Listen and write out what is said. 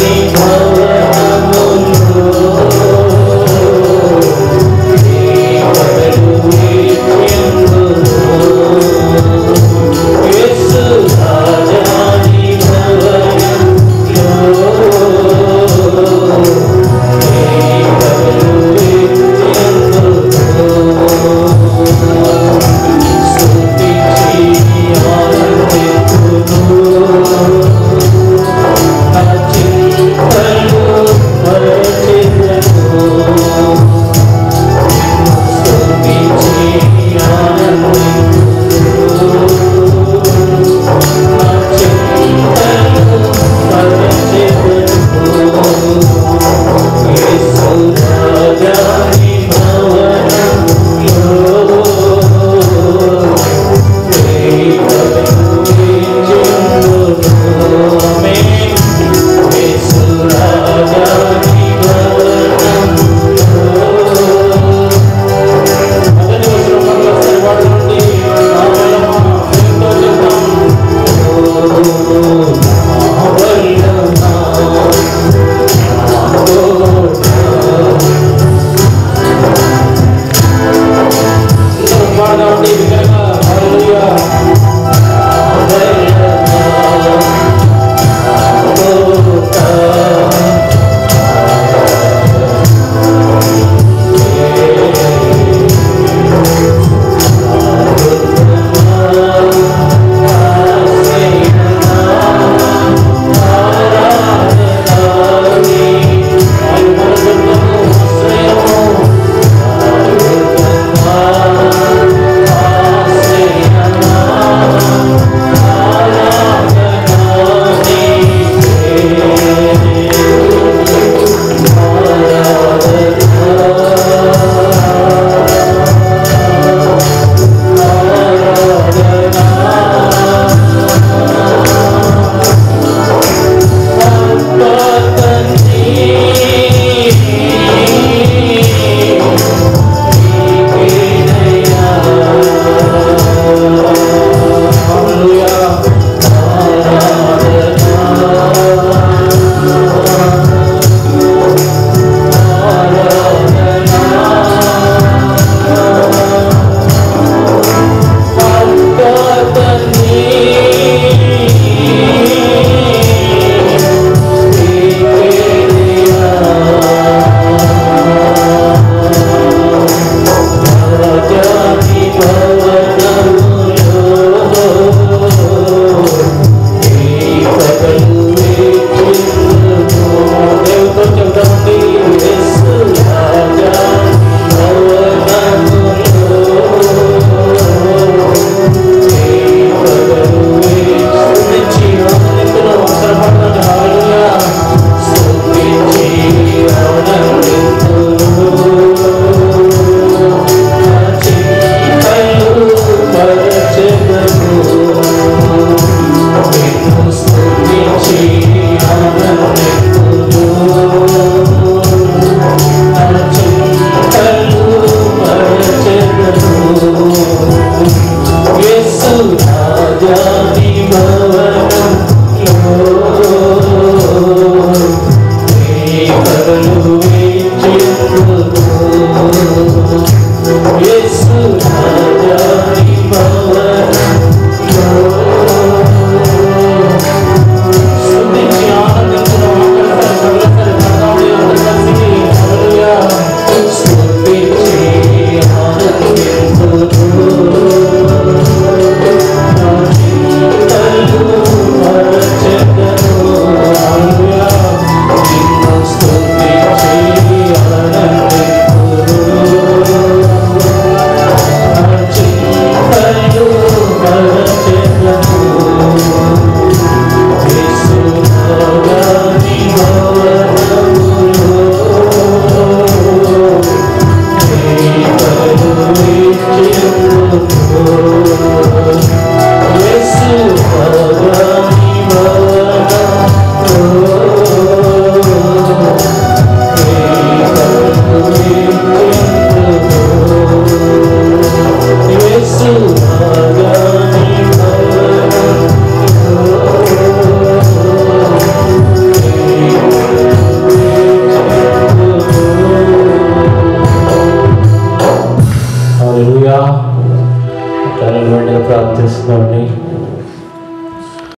me. Oh,